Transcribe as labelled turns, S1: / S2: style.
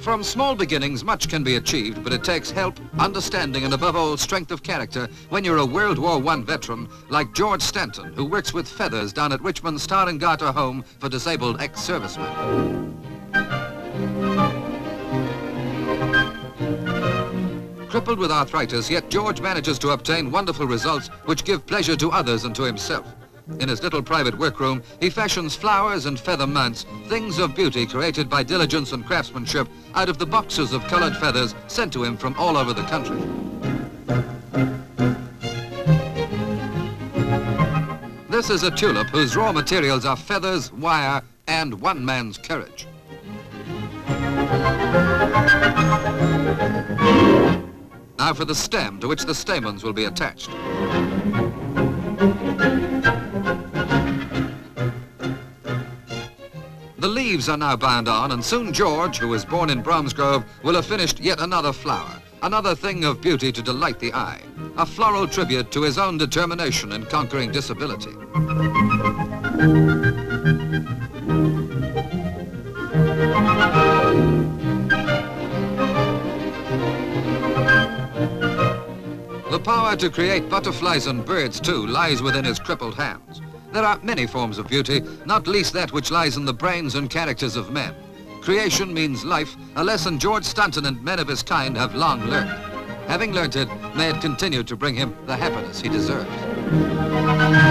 S1: From small beginnings, much can be achieved, but it takes help, understanding, and above all, strength of character when you're a World War I veteran like George Stanton, who works with feathers down at Richmond's Star and Garter Home for Disabled Ex-Servicemen. Crippled with arthritis, yet George manages to obtain wonderful results which give pleasure to others and to himself. In his little private workroom, he fashions flowers and feather mounts, things of beauty created by diligence and craftsmanship out of the boxes of colored feathers sent to him from all over the country. This is a tulip whose raw materials are feathers, wire, and one man's courage. Now for the stem to which the stamens will be attached. The leaves are now bound on, and soon George, who was born in Bromsgrove, will have finished yet another flower, another thing of beauty to delight the eye, a floral tribute to his own determination in conquering disability. The power to create butterflies and birds, too, lies within his crippled hands. There are many forms of beauty, not least that which lies in the brains and characters of men. Creation means life, a lesson George Stanton and men of his kind have long learned. Having learnt it, may it continue to bring him the happiness he deserves.